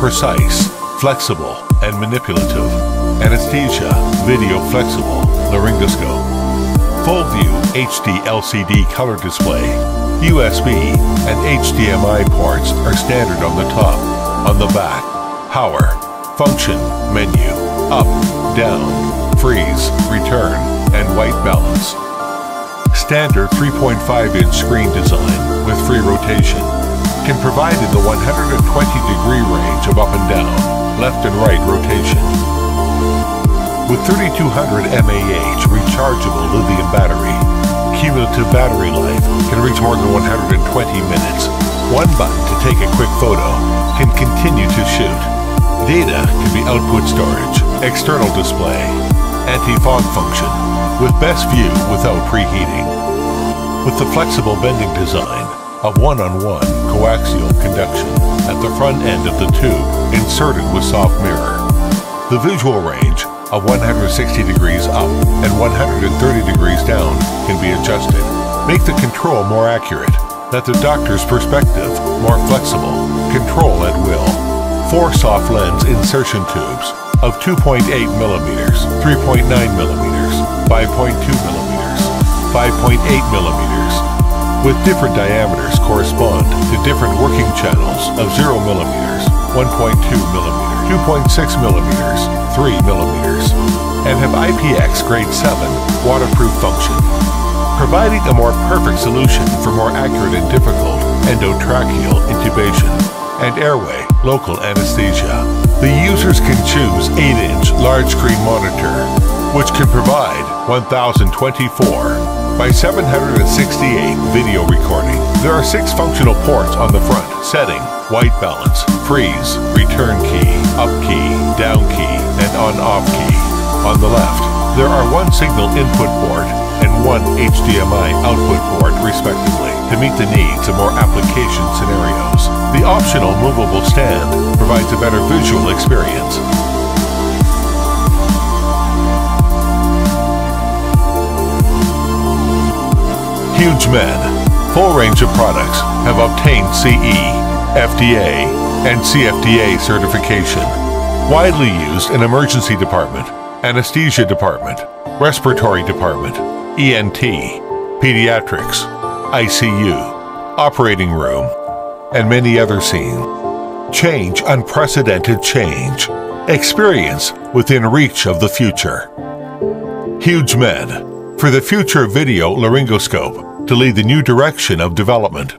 precise, flexible, and manipulative. Anesthesia Video Flexible Laryngoscope. Full View HD LCD color display. USB and HDMI ports are standard on the top. On the back, power, function, menu, up, down, freeze, return, and white balance. Standard 3.5-inch screen design with free rotation can provide in the 120 degree range of up and down, left and right rotation. With 3200 mAh rechargeable lithium battery, cumulative battery life can reach more than 120 minutes. One button to take a quick photo can continue to shoot. Data can be output storage, external display, anti-fog function, with best view without preheating. With the flexible bending design, of one-on-one coaxial conduction at the front end of the tube inserted with soft mirror. The visual range of 160 degrees up and 130 degrees down can be adjusted. Make the control more accurate, that the doctor's perspective more flexible, control at will. Four soft lens insertion tubes of 2.8 millimeters, 3.9 millimeters, 5.2 millimeters, 5.8 millimeters, with different diameters correspond to different working channels of 0 millimeters, 1.2 millimeter, 2.6 millimeters, 3 millimeters, and have IPX grade 7 waterproof function, providing a more perfect solution for more accurate and difficult endotracheal intubation and airway local anesthesia. The users can choose 8-inch large screen monitor, which can provide 1024 by 768 video recording. There are six functional ports on the front. Setting, white balance, freeze, return key, up key, down key, and on-off key. On the left, there are one signal input port and one HDMI output port respectively to meet the needs of more application scenarios. The optional movable stand provides a better visual experience HugeMed. Full range of products have obtained CE, FDA, and CFDA certification. Widely used in emergency department, anesthesia department, respiratory department, ENT, pediatrics, ICU, operating room, and many other scenes. Change unprecedented change. Experience within reach of the future. HugeMed for the future video laryngoscope to lead the new direction of development.